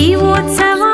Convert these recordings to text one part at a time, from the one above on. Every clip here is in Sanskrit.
ॐ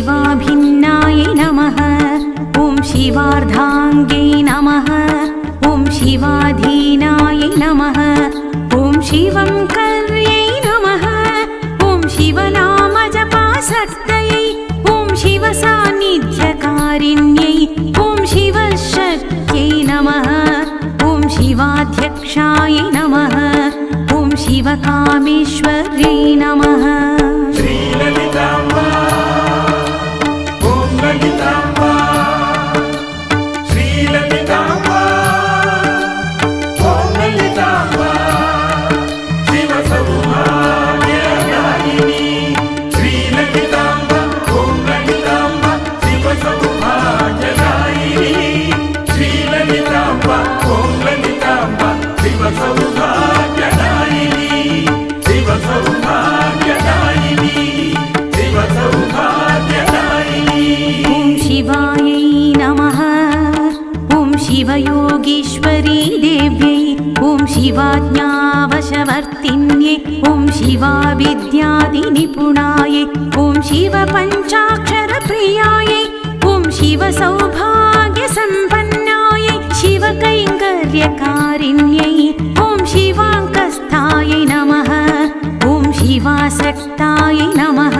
शिवाभिन्नायै नमः। ॐ शिवार्धाङ्गै नमः। ॐ शिवाधीनायै नमः। ॐ शिवं कर्यै नमः। ॐ शिवनामजपासक्तयै ॐ शिवसान्निध्यकारिण्यै। ॐ शिवशक्त्यै नमः। ॐ शिवाध्यक्षायै नमः। ॐ शिवकामेश्वर्यै नमः। श्रीललिताम्बा ॐ शिवासक्तायै नमः।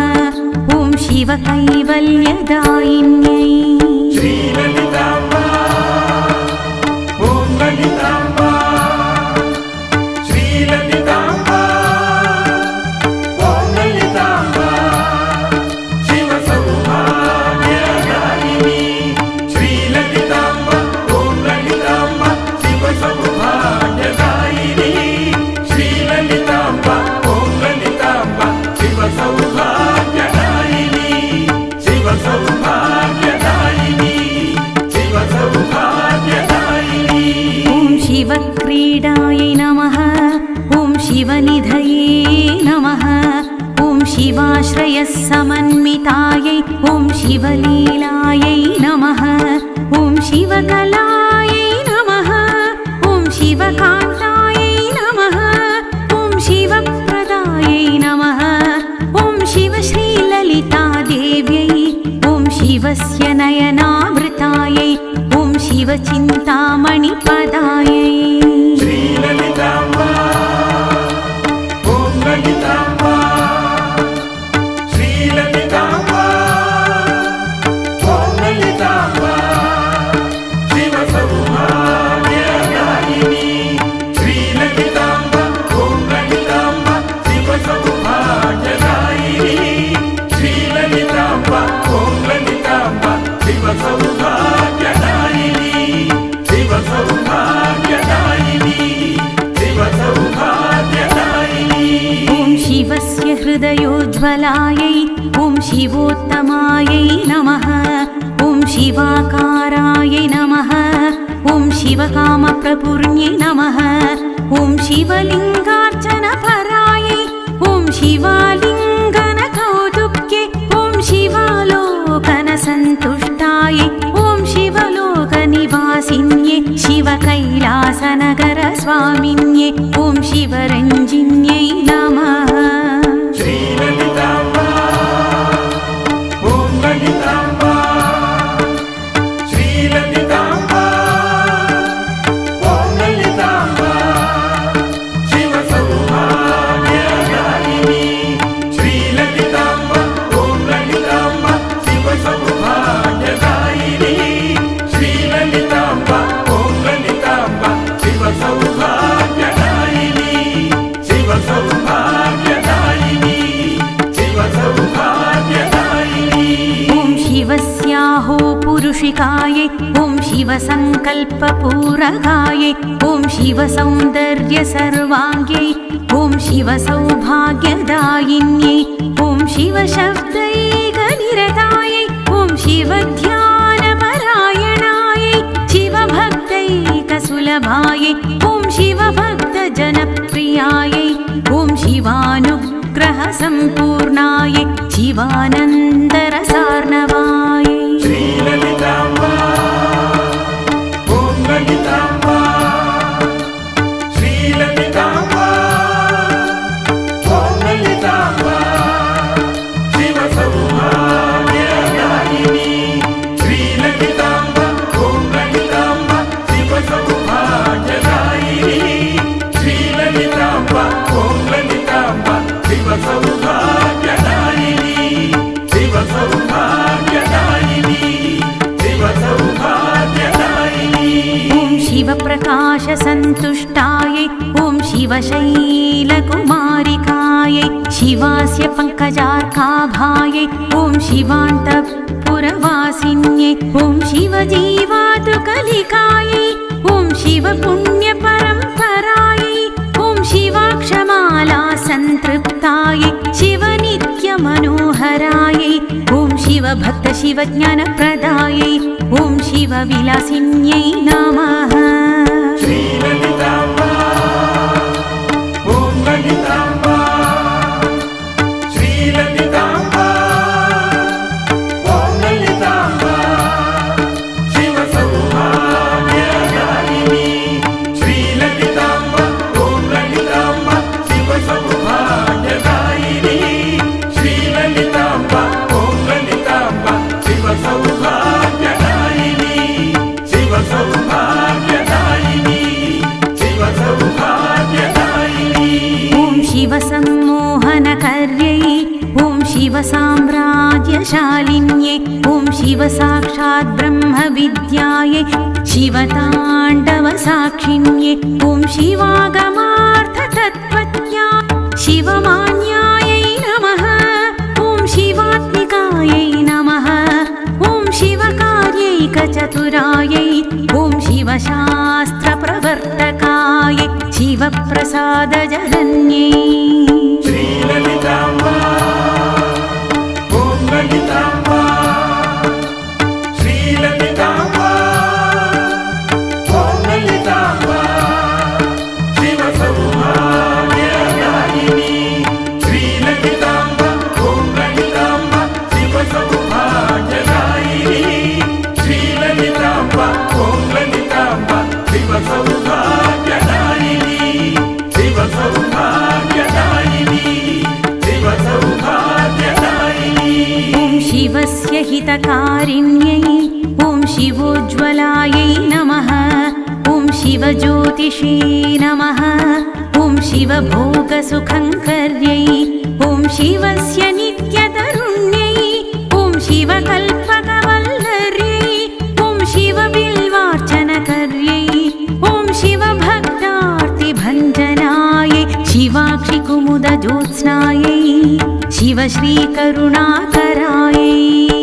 ॐ शिवकैवल्यदायिन्यै ॐ शिवाश्रयसमन्वितायै ॐ शिवलीलायै नमः। ॐ शिवकलायै नमः। ॐ शिवकान्तायै नमः। ॐ शिवप्रदायै नमः। ॐ शिवश्रीललितादेव्यै ॐ शिवस्य नयनावृतायै ॐ शिवचिन्तामणिपदायै। श्रीललिताम्बा शिवस्य हृदयोज्ज्वलायै ॐ शिवोत्तमायै नमः। ॐ शिवाकारायै नमः। ॐ शिवकामप्रपूर्ण्यै नमः। ॐ शिवलिङ्गार्चनपरायै ॐ शिवालिङ्गनकौतुक्ये शिवालोकनसन्तुष्टायै ॐ शिवलोकनिवासिन्ये शिवकैलासनगरस्वामिन्ये ॐ शिवरञ्जिन्यै नमः शिवकायै ॐ शिवसङ्कल्पपूरकायै ॐ शिवसौन्दर्य सर्वाङ्ग्यै ॐ शिवसौभाग्यदायिन्यै ॐ शिवशब्दैकनिरतायै ॐ शिवध्यानपरायणायै शिवभक्तैकसुलभायै ॐ शिवभक्तजनप्रियायै ॐ शिवानुग्रहसम्पूर्णायै शिवानन्दरसार्णवायै शिवप्रकाशसन्तुष्टायै ॐ शिवशैलकुमारिकायै शिवास्य पङ्कजार्काभायै ॐ शिवान्तपुरवासिन्यै ॐ शिवजीवातुकलिकायै ॐ शिवपुण्यपरम्परायै शिवाक्षमाला सन्तृप्तायै शिवनित्यमनोहरायै ॐ शिवज्ञानप्रदायै ॐ शिवविलासिन्यै नमः शिवताण्डवसाक्षिण्यै ॐ शिवागमार्थतत्त्वज्ञा शिवमान्यायै नमः। ॐ शिवात्मिकायै नमः। ॐ शिवकार्यैकचतुरायै। ॐ शिवशास्त्रप्रवर्तकायै ॐ ललिताम्बा शिवस्य हितकारिण्यै ॐ शिवोज्ज्वलायै नमः। ॐ शिवज्योतिषे नमः। ॐ शिवभोगसुखङ्कर्यै ॐ शिवस्य नित्यतरुण्यै ॐ शिवकल्पकवल्लर्यै ॐ शिवबिल्वार्चनकर्यै ॐ शिवभक्तार्तिभञ्जनायै शिवाक्षिकुमुदज्योत्स्नायै शिवश्रीकरुणाकरायै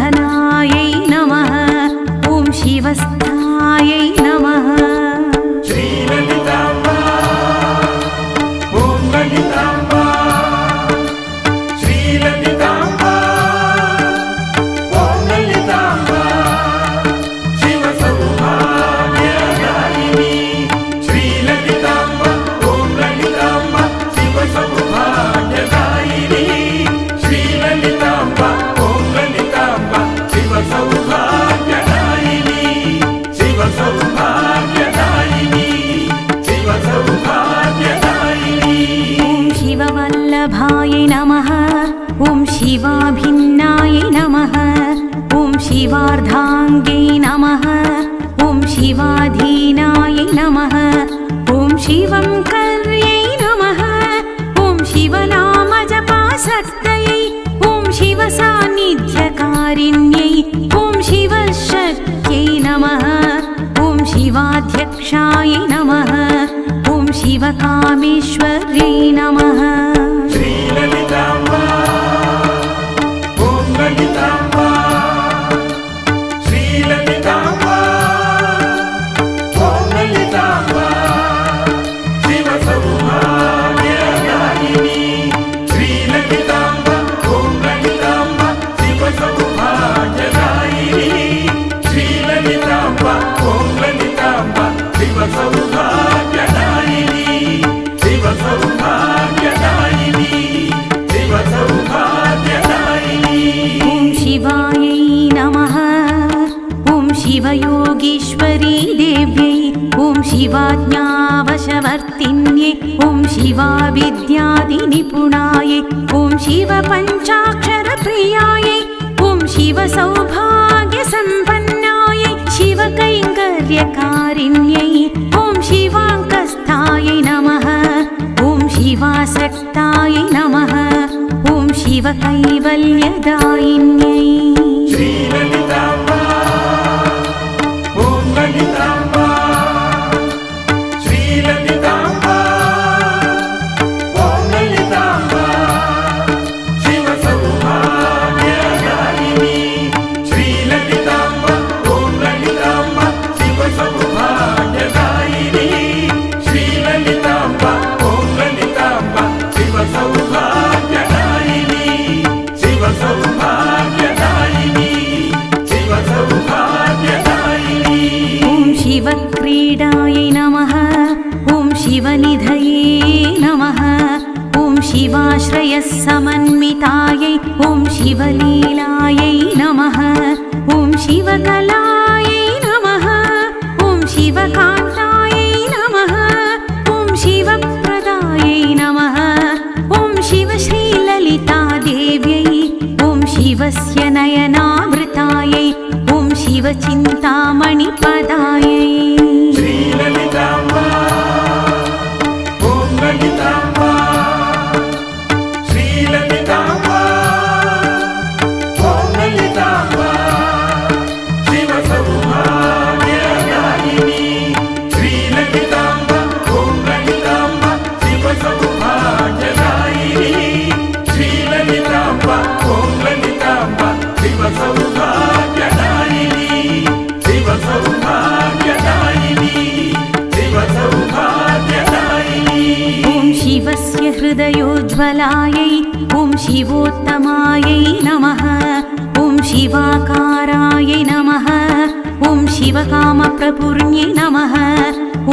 धनायै नमः। ॐ पुंशिवस्त्रायै नमः। शिवार्धाङ्गे नमः। ॐ शिवाधीनाय नमः। ॐ शिवं कर्यै नमः। ॐ शिनामजपासस्तयै ॐ शिवसान्निध्यकारिण्यै। ॐ शिवशक्त्यै नमः। ॐ शिवाध्यक्षाय नमः। ॐ शिवकामेश्वर्यै नमः। शिवाविद्यादिनिपुणायै ॐ शिव पञ्चाक्षरप्रियायै ॐ शिवसौभाग्यसम्पन्नायै शिवकैङ्कर्यकारिण्यै ॐ शिवाङ्कस्थायै नमः। ॐ शिवासक्तायै नमः। ॐ शिवकैवल्यदायिन्यै स्य नयनावृतायै ॐ शिवचिन्तामणिपदायै। हृदयोज्ज्वलायै ॐ शिवोत्तमायै नमः ॐ शिवाकारायै नमः ॐ शिवकामप्रपूर्ण्यै नमः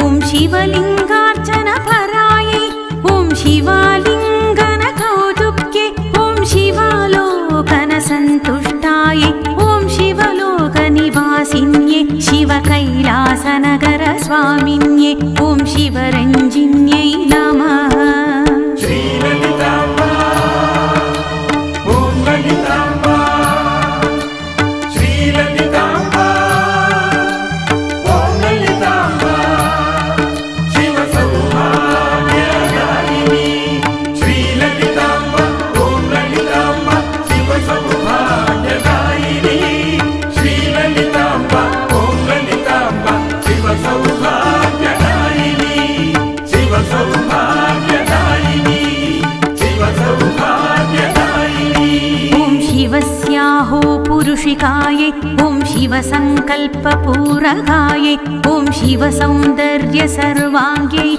ॐ शिवलिङ्गार्चनपरायै ॐ शिवालिङ्गनकौतुक्ये ॐ शिवालोकनसन्तुष्टायै ॐ शिवलोकनिवासिन्ये शिवकैलासनगरस्वामिन्ये ॐ शिवरञ्जिन्यै नमः पुरुषिकायै ॐ शिवसङ्कल्पपूरकायै ॐ शिवसौन्दर्यसर्वाङ्ग्यै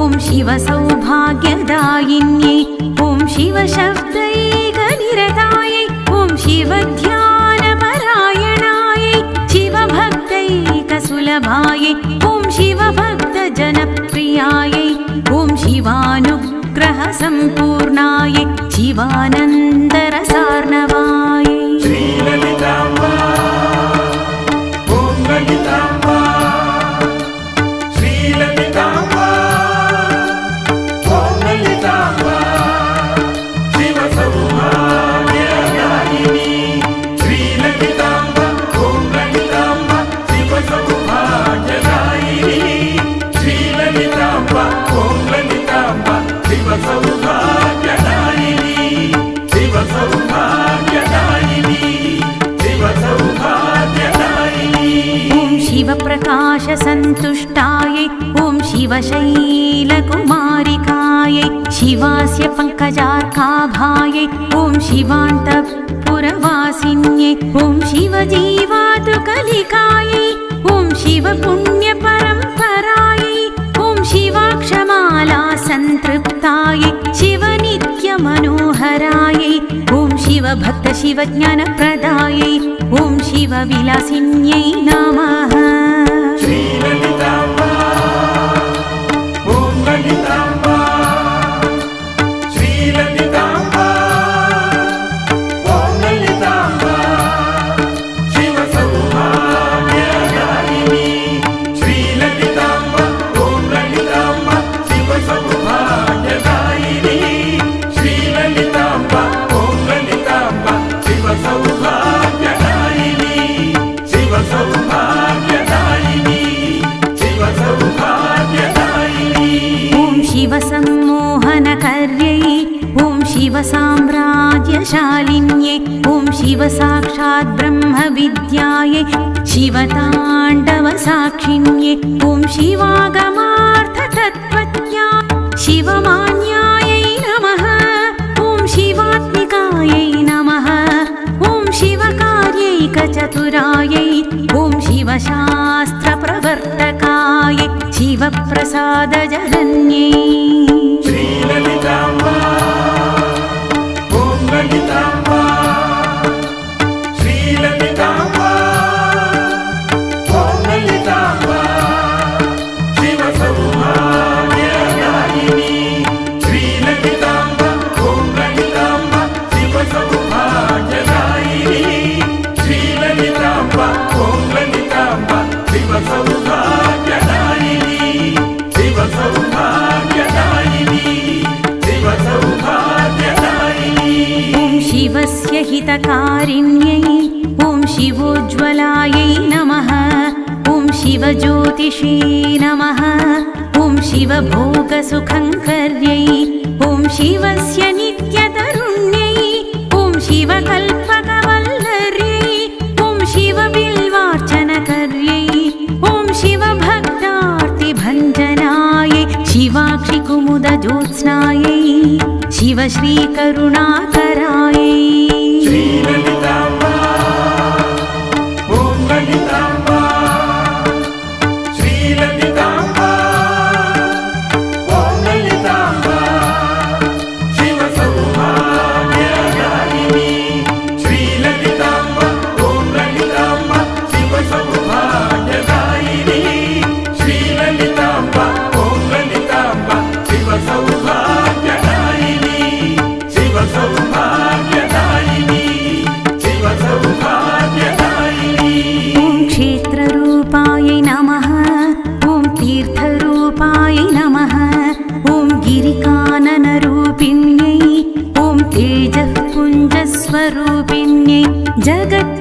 ॐ शिवसौभाग्यदायिन्यै ॐ शिवशब्दैकनिरतायै ॐ शिवध्यानपरायणायै शिवभक्तैकसुलभायै ॐ शिवभक्तजनप्रियायै ॐ शिवानुग्रहसम्पूर्णायै शिवानन्दरसार्णवायै शिवजीवातुकलिकायै ॐ शिवपुण्यपरम्परायै ॐ शिवाक्षमाला सन्तृप्तायै शिवनित्यमनोहरायै ॐ शिवभक्तशिवज्ञानप्रदायै ॐ शिवविलासिन्यै नमः शिवसाक्षात् ब्रह्मविद्यायै शिवताण्डवसाक्षिण्ये ॐ शिवागमार्थतत्त्वज्ञा शिवमान्यायै नमः। ॐ शिवात्मिकायै नमः। ॐ शिवकार्यैकचतुरायै ॐ शिवशास्त्रप्रवर्तकायै शिवप्रसादजनन्यै ॐ ललिताम्बा शिवज्योतिषे नमः। ॐ शिवभोगसुखङ्कर्यै ॐ शिवस्य नित्यतरुण्यै ॐ शिवकल्पकवल्लर्यै ॐ शिवबिल्वार्चनकर्यै ॐ शिवभक्तार्तिभञ्जनायै शिवाक्षिकुमुदज्योत्स्नायै शिवश्रीकरुणाकरायै लक्ष्मीकाननरूपिण्यै ॐ तेजः पुञ्जस्वरूपिण्यै जगत्